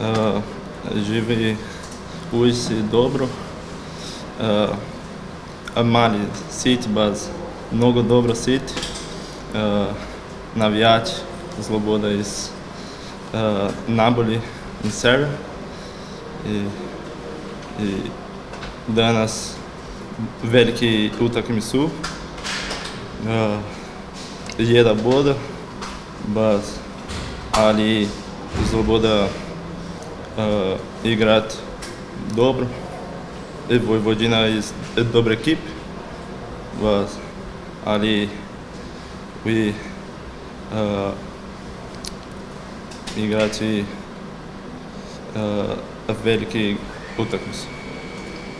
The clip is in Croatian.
Uh, živi ulici dobro. A mali sit, baz mnogo dobro sit. Uh, navijač, Sloboda iz Napoli in Serbia. I, I danas veliki utakmi su. Uh, jedna boda, baz, ali Sloboda uh, igrat dobro. I Vojvodina je dobar ekip, baz, ali vi uh, igrači uh, veliki utakmicu.